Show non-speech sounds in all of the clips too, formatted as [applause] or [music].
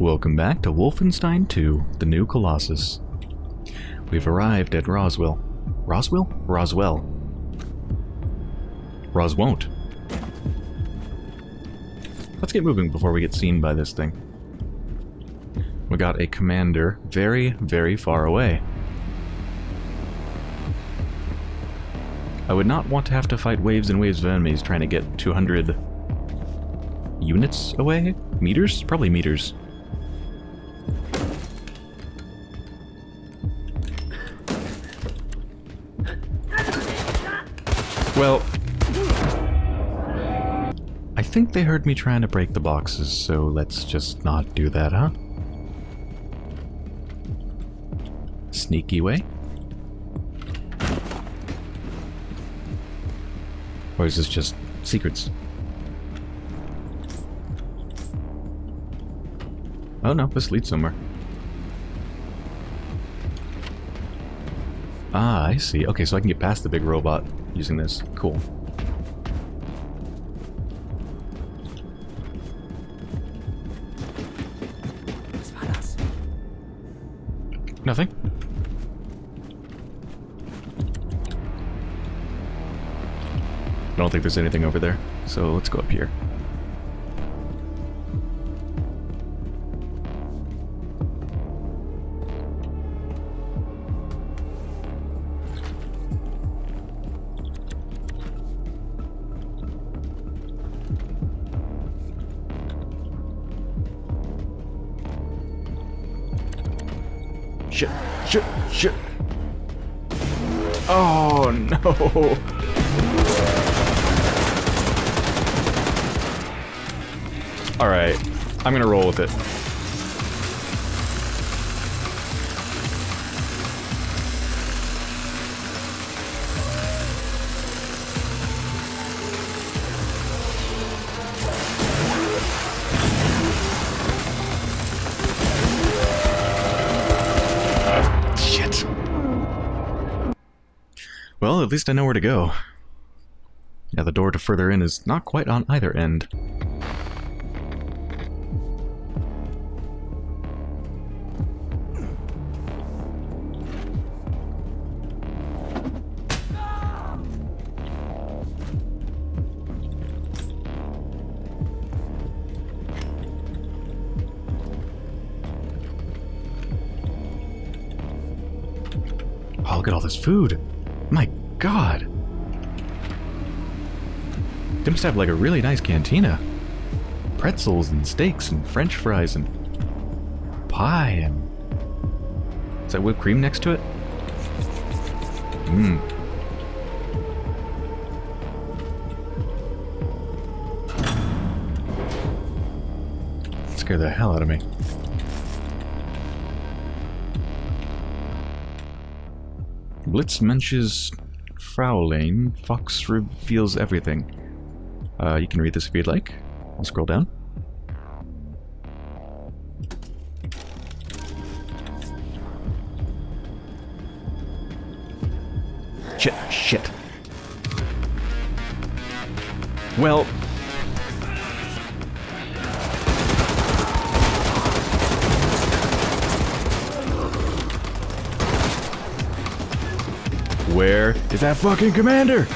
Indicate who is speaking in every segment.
Speaker 1: Welcome back to Wolfenstein 2, The New Colossus. We've arrived at Roswell. Roswell? Roswell. Ros won't. Let's get moving before we get seen by this thing. We got a commander very, very far away. I would not want to have to fight waves and waves of enemies trying to get 200 units away? Meters? Probably meters. Well, I think they heard me trying to break the boxes, so let's just not do that, huh? Sneaky way. Or is this just secrets? Oh no, this leads somewhere. Ah, I see. Okay, so I can get past the big robot using this. Cool. Nothing. I don't think there's anything over there, so let's go up here. Oh no. Alright, I'm gonna roll with it. At least I know where to go. Yeah, the door to further in is not quite on either end. Oh, look at all this food. God. They must have like a really nice cantina. Pretzels and steaks and french fries and pie and... Is that whipped cream next to it? Mmm. Scare the hell out of me. Blitz mentions Fraulein. Fox reveals everything. Uh, you can read this if you'd like. I'll scroll down. Shit, shit. Well... Where is that fucking commander?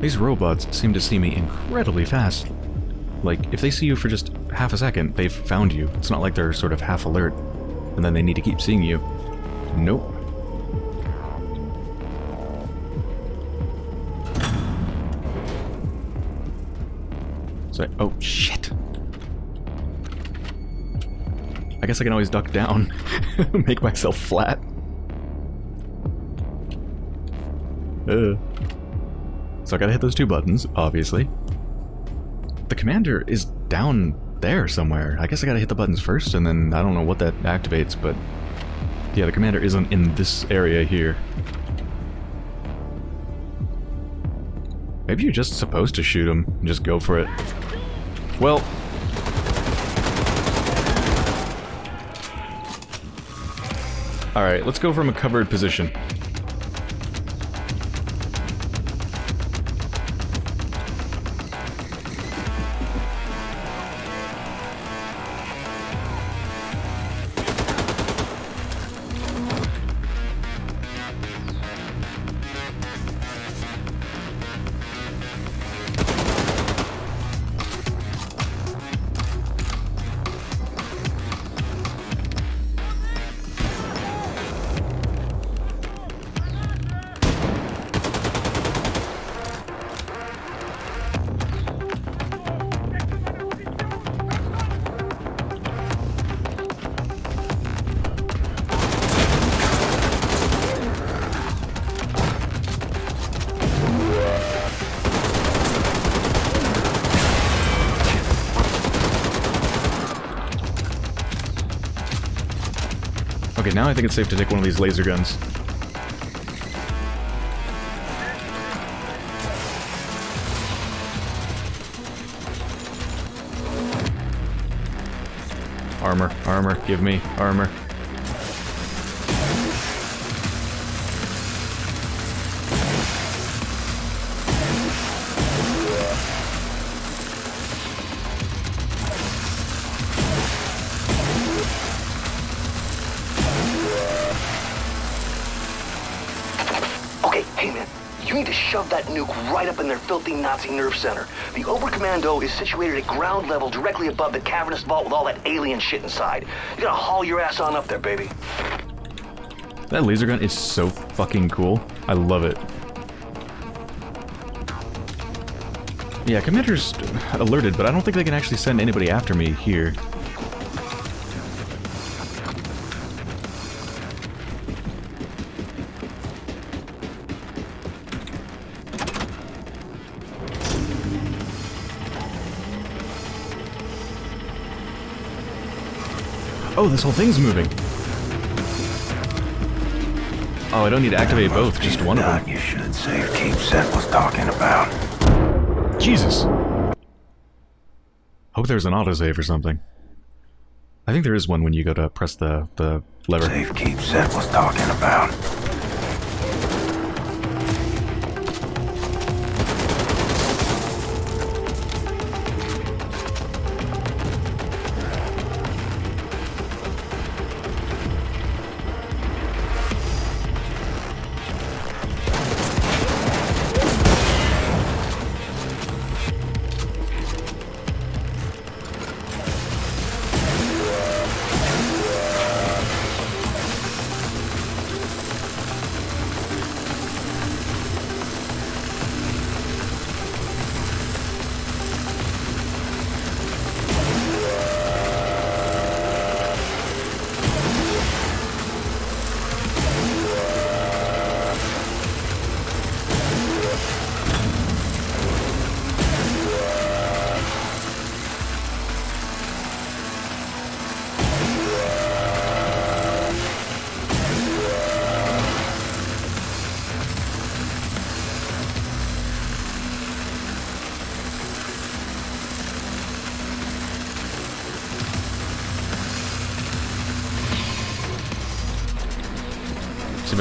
Speaker 1: These robots seem to see me incredibly fast. Like, if they see you for just half a second, they've found you. It's not like they're sort of half alert, and then they need to keep seeing you. Nope. So, oh shit. I guess I can always duck down, [laughs] make myself flat. Uh. So I gotta hit those two buttons, obviously. The commander is down there somewhere. I guess I gotta hit the buttons first, and then I don't know what that activates, but... Yeah, the commander isn't in this area here. Maybe you're just supposed to shoot him and just go for it. Well... Alright, let's go from a covered position. Now I think it's safe to take one of these laser guns. Armor, armor, give me armor.
Speaker 2: Nuke right up in their filthy Nazi nerve center. The Oberkommando is situated at ground level directly above the cavernous vault with all that alien shit inside. You gotta haul your ass on up there, baby.
Speaker 1: That laser gun is so fucking cool. I love it. Yeah, Commander's alerted, but I don't think they can actually send anybody after me here. Oh, this whole thing's moving. Oh, I don't need to activate both, just one of them.
Speaker 3: You should say Keep Set was talking about.
Speaker 1: Jesus. Hope there's an autosave or something. I think there is one when you go to press the, the lever.
Speaker 3: Safe Keep Set was talking about.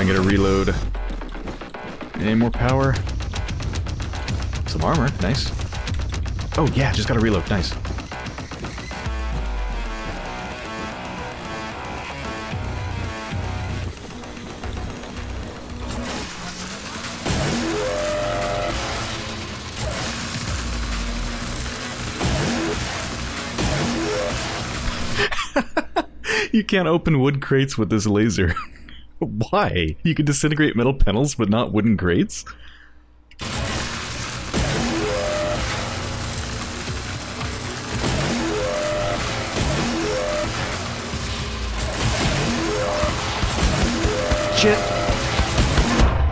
Speaker 1: Get a reload. Any more power? Some armor, nice. Oh yeah, just got a reload, nice. [laughs] you can't open wood crates with this laser. [laughs] Why? You can disintegrate metal panels, but not wooden grates? Shit!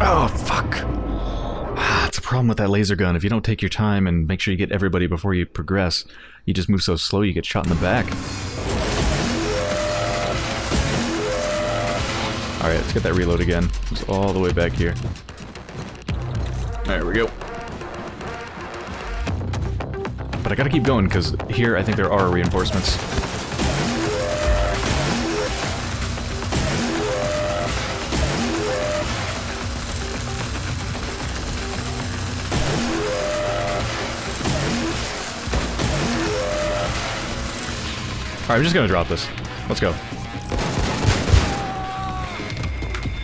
Speaker 1: Oh, fuck. Ah, It's a problem with that laser gun. If you don't take your time and make sure you get everybody before you progress, you just move so slow you get shot in the back. Alright, let's get that reload again. It's all the way back here. There we go. But I gotta keep going, because here I think there are reinforcements. Alright, I'm just gonna drop this. Let's go.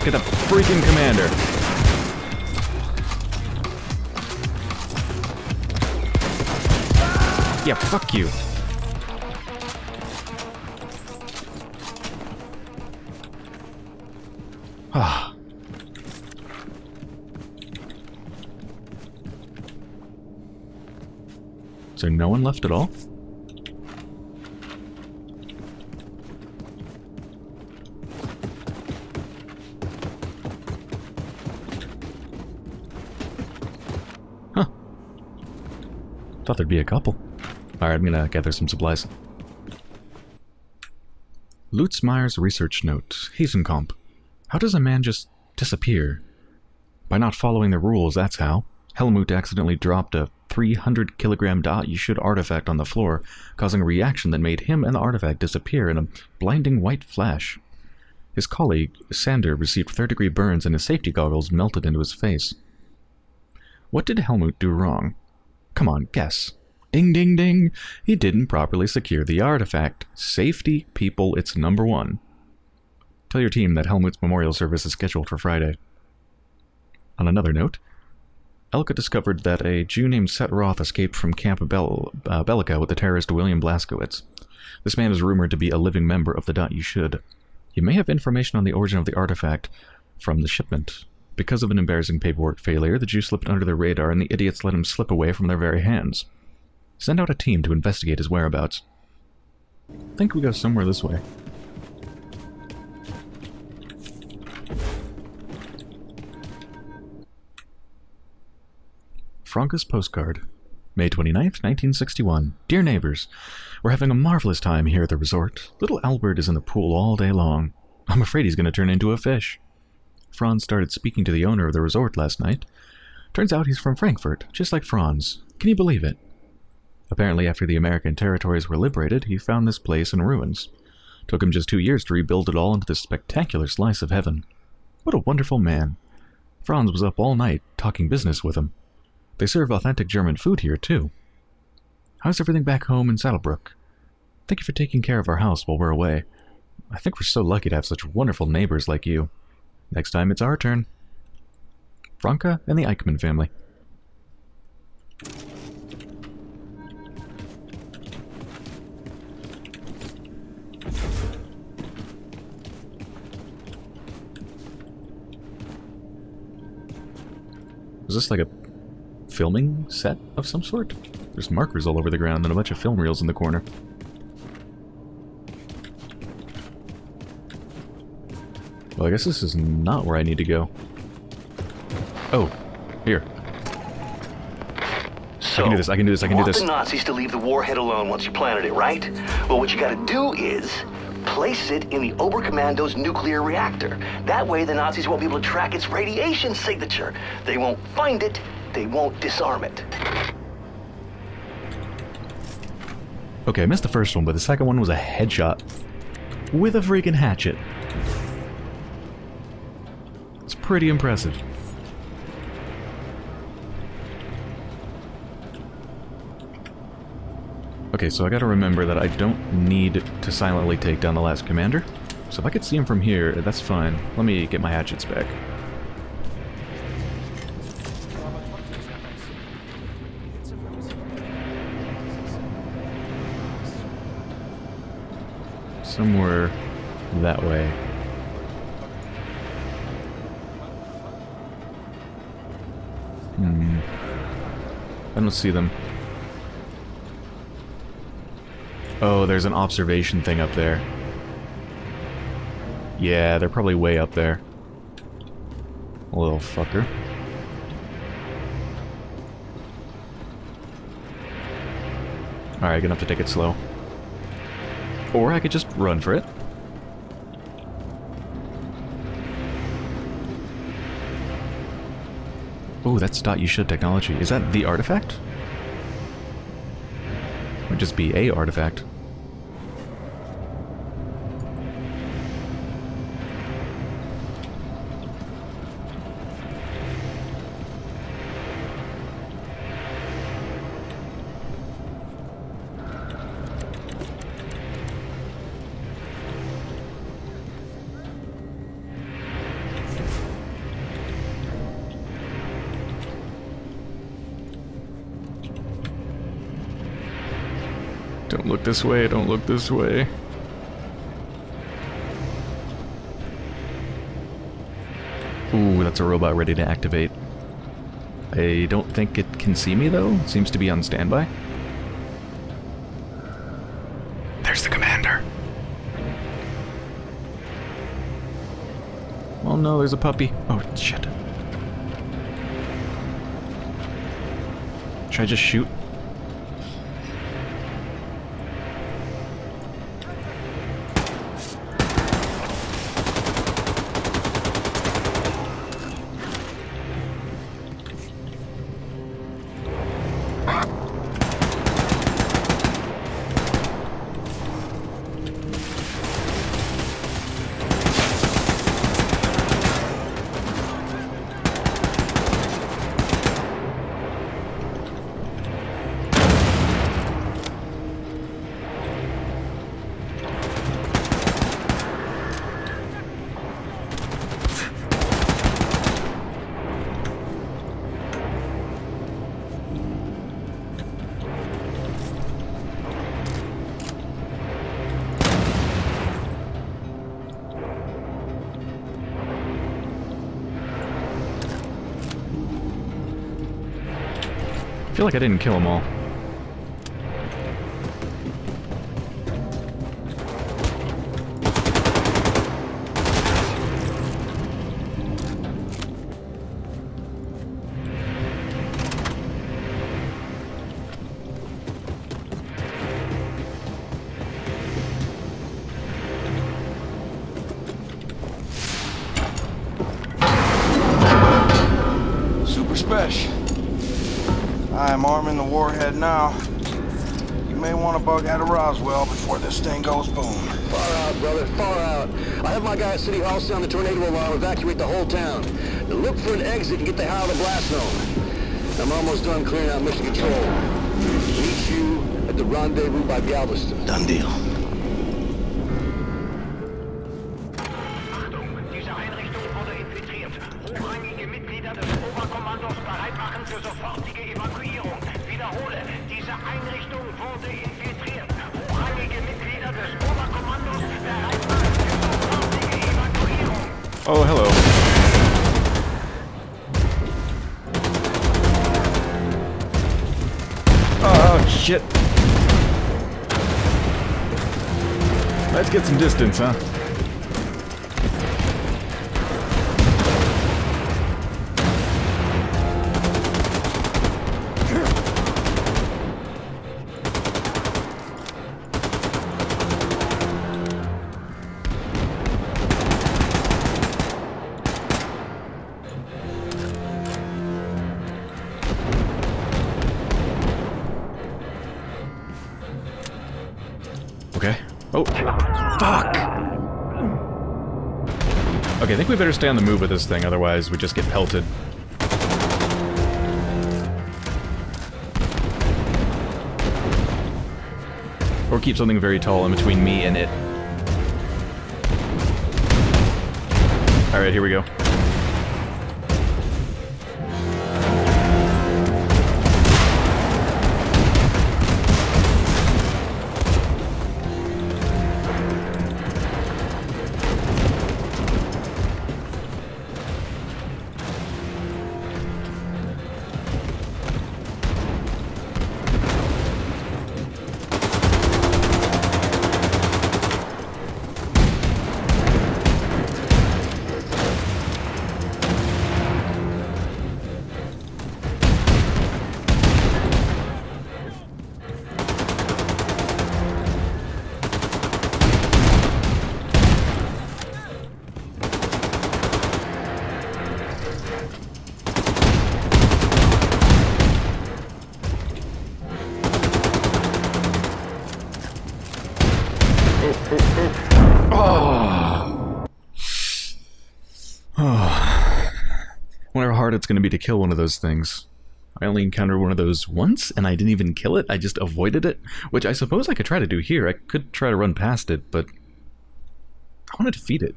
Speaker 1: Get the freaking commander. Yeah, fuck you. Ah. Is there no one left at all? Thought there'd be a couple. Alright, I'm gonna gather some supplies. Lutzmeyer's research note. Hazenkamp. How does a man just disappear? By not following the rules, that's how. Helmut accidentally dropped a 300 kilogram Da'at Yichud artifact on the floor, causing a reaction that made him and the artifact disappear in a blinding white flash. His colleague, Sander, received third degree burns and his safety goggles melted into his face. What did Helmut do wrong? Come on, guess. Ding ding ding! He didn't properly secure the artifact. Safety, people, it's number one. Tell your team that Helmut's memorial service is scheduled for Friday. On another note, Elka discovered that a Jew named Set Roth escaped from Camp Bel uh, Belica with the terrorist William Blazkowicz. This man is rumored to be a living member of the Da'at Yichud. He may have information on the origin of the artifact from the shipment. Because of an embarrassing paperwork failure, the Jew slipped under their radar and the idiots let him slip away from their very hands. Send out a team to investigate his whereabouts. I think we go somewhere this way. Franca's postcard. May 29th, 1961. Dear neighbors, we're having a marvelous time here at the resort. Little Albert is in the pool all day long. I'm afraid he's going to turn into a fish. Franz started speaking to the owner of the resort last night. Turns out he's from Frankfurt, just like Franz. Can you believe it? Apparently, after the American territories were liberated, he found this place in ruins. Took him just two years to rebuild it all into this spectacular slice of heaven. What a wonderful man. Franz was up all night, talking business with him. They serve authentic German food here, too. How's everything back home in Saddlebrook? Thank you for taking care of our house while we're away. I think we're so lucky to have such wonderful neighbors like you. Next time it's our turn. Franca and the Eichmann family. Is this like a filming set of some sort? There's markers all over the ground and a bunch of film reels in the corner. Well, I guess this is not where I need to go. Oh, here.
Speaker 2: So,
Speaker 1: I can do this, I can do this, I can do this.
Speaker 2: the Nazis to leave the warhead alone once you planted it, right? Well, what you gotta do is place it in the Oberkommando's nuclear reactor. That way the Nazis won't be able to track its radiation signature. They won't find it, they won't disarm it.
Speaker 1: Okay, I missed the first one, but the second one was a headshot. With a freaking hatchet. Pretty impressive. Okay, so I gotta remember that I don't need to silently take down the last commander. So if I could see him from here, that's fine. Let me get my hatchets back. Somewhere that way. Hmm. I don't see them. Oh, there's an observation thing up there. Yeah, they're probably way up there. Little fucker. Alright, I'm gonna have to take it slow. Or I could just run for it. Oh, that's Da'at Yichud technology. Is that the artifact? Or just be a artifact? Look this way, don't look this way. Ooh, that's a robot ready to activate. I don't think it can see me, though. It seems to be on standby. There's the commander. Oh no, there's a puppy. Oh, shit. Should I just shoot? I feel like I didn't kill them all.
Speaker 4: Done
Speaker 2: deal.
Speaker 5: Achtung, diese Einrichtung wurde infiltriert. Hochrangige Mitglieder des Oberkommandos bereit machen für sofortige Evakuierung. Wiederhole, diese Einrichtung wurde infiltriert. Hochrangige Mitglieder des Oberkommandos bereit machen für sofortige Evakuierung.
Speaker 1: Oh, hello. Oh, shit. Get some distance, huh? Oh, fuck! Okay, I think we better stay on the move with this thing, otherwise we just get pelted. Or keep something very tall in between me and it. Alright, here we go. Hard it's going to be to kill one of those things. I only encountered one of those once, and I didn't even kill it. I just avoided it, which I suppose I could try to do here. I could try to run past it, but I want to defeat it.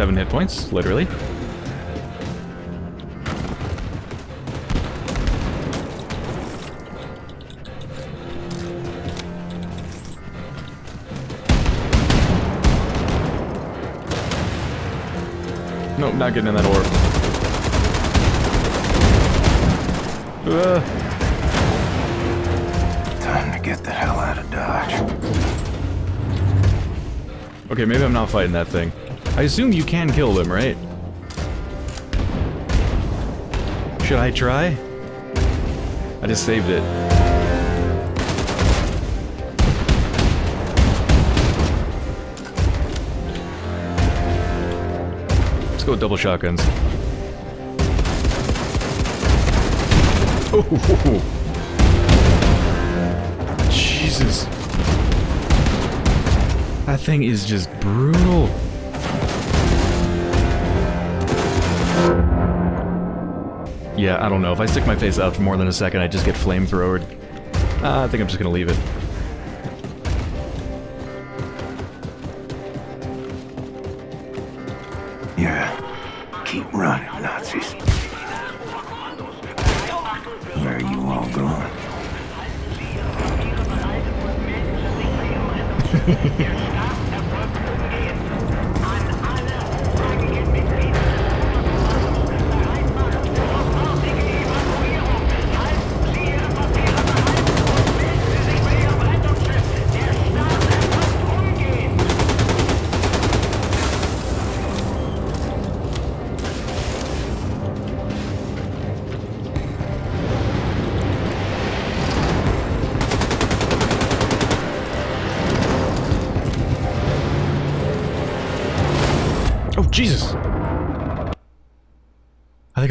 Speaker 1: Seven hit points, literally. Nope, not getting in that orb. Uh,
Speaker 3: Time to get the hell out of Dodge.
Speaker 1: okay, maybe I'm not fighting that thing. I assume you can kill them, right? Should I try? I just saved it. Let's go with double shotguns. Oh, [laughs] Jesus. That thing is just brutal. Yeah, I don't know. If I stick my face out for more than a second, I just get flamethrowered. Uh, I think I'm just gonna leave it.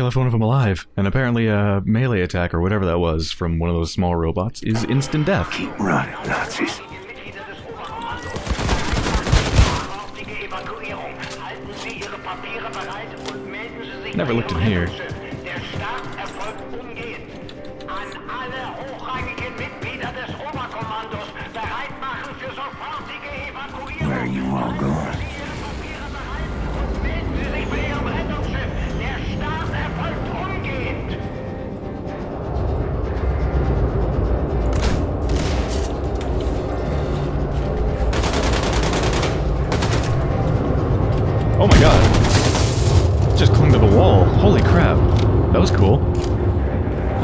Speaker 1: Uh, left one of them alive, and apparently a melee attack or whatever that was from one of those small robots is instant death.
Speaker 3: Keep running, Nazis.
Speaker 5: Mitglieder des Oberkommandos. Sofortige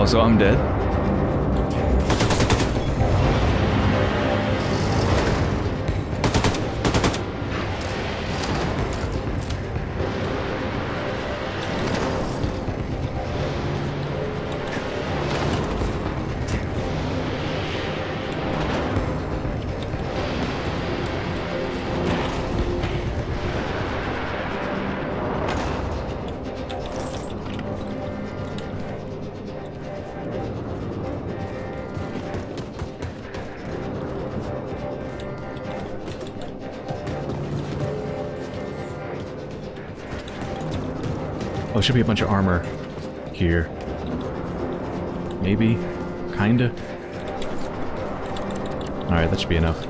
Speaker 1: Oh, also, I'm dead. Oh, should be a bunch of armor here. Maybe? Kinda? Alright, that should be enough.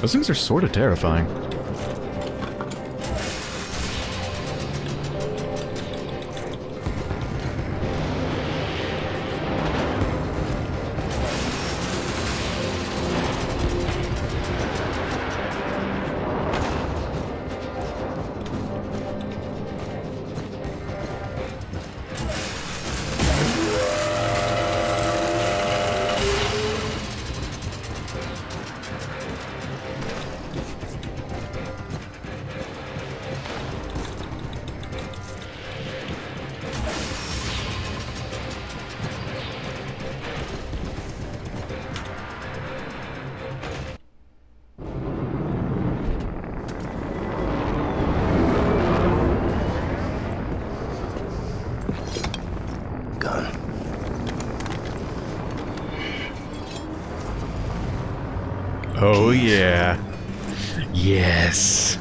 Speaker 1: Those things are sort of terrifying. Oh yeah. Yes.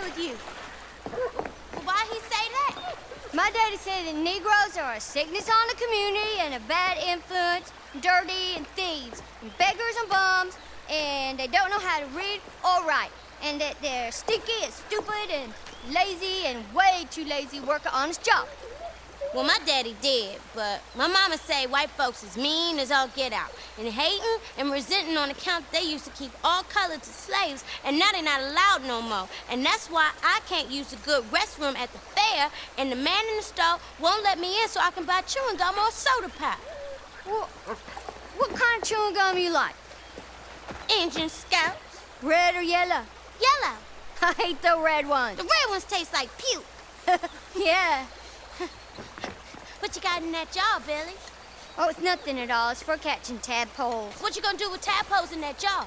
Speaker 6: Play with you.
Speaker 7: Why he say that?
Speaker 6: My daddy said that Negroes are a sickness on the community and a bad influence, dirty and thieves, and beggars and bums, and they don't know how to read or write, and that they're stinky and stupid and lazy and way too lazy to work an honest job.
Speaker 7: Well, my daddy did, but my mama say white folks is mean as all get out, and hating and resenting on account they used to keep all colors as slaves, and now they're not allowed no more. And that's why I can't use the good restroom at the fair, and the man in the store won't let me in so I can buy chewing gum or soda pop.
Speaker 6: Well, what kind of chewing gum you like?
Speaker 7: Injun Scouts.
Speaker 6: Red or yellow?
Speaker 7: Yellow. [laughs]
Speaker 6: I hate the red ones.
Speaker 7: The red ones taste like puke. [laughs]
Speaker 6: yeah.
Speaker 7: What you got in that jar, Billy?
Speaker 6: Oh, it's nothing at all. It's for catching tadpoles.
Speaker 7: What you gonna do with tadpoles in that jar?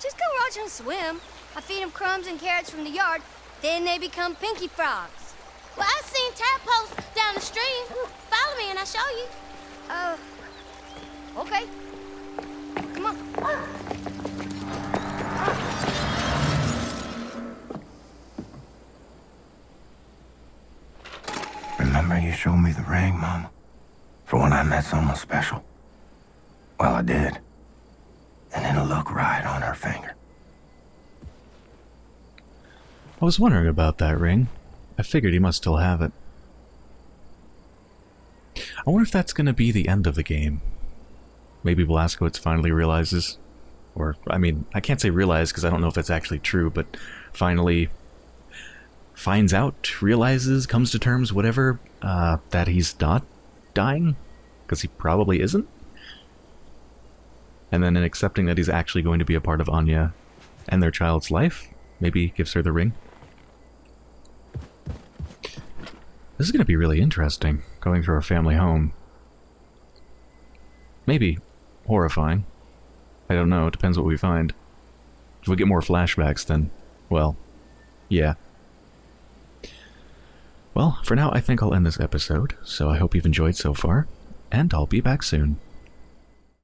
Speaker 6: Just go watch them swim. I feed them crumbs and carrots from the yard. Then they become pinky frogs.
Speaker 7: Well, I've seen tadpoles down the stream. Follow me and I'll show you.
Speaker 6: Oh. Okay. Come on.
Speaker 3: Remember you showed me the ring, Mama? For when I met someone special? Well, I did. And it'll look right on her finger.
Speaker 1: I was wondering about that ring. I figured he must still have it. I wonder if that's going to be the end of the game. Maybe Blazkowicz finally realizes, or, I mean, I can't say realize because I don't know if that's actually true, but finally finds out, realizes, comes to terms, whatever, uh, that he's not dying, because he probably isn't. And then in accepting that he's actually going to be a part of Anya and their child's life, maybe gives her the ring. This is going to be really interesting, going through our family home. Maybe horrifying. I don't know, it depends what we find. If we get more flashbacks, then, well, yeah. Well, for now, I think I'll end this episode, so I hope you've enjoyed so far, and I'll be back soon.